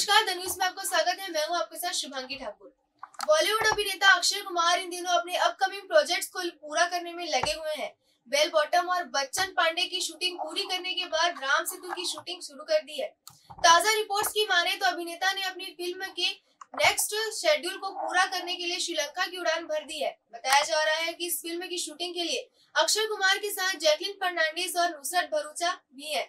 नमस्कार the news में आपका स्वागत है। मैं हूँ आपके साथ शुभांगी ठाकुर। बॉलीवुड अभिनेता अक्षय कुमार इन दिनों अपने अपकमिंग प्रोजेक्ट्स को पूरा करने में लगे हुए हैं। बेल बॉटम और बच्चन पांडे की शूटिंग पूरी करने के बाद राम सेतु की शूटिंग शुरू कर दी है। ताज़ा रिपोर्ट्स की माने तो अभिनेता ने अपनी फ़िल्म के नेक्स्ट शेड्यूल को पूरा करने के लिए श्रीलंका की उड़ान भर दी है। बताया जा रहा है कि इस फ़िल्म की शूटिंग के लिए अक्षय कुमार के साथ जैकलिन फर्नांडिस और नुसरत भरूचा भी है।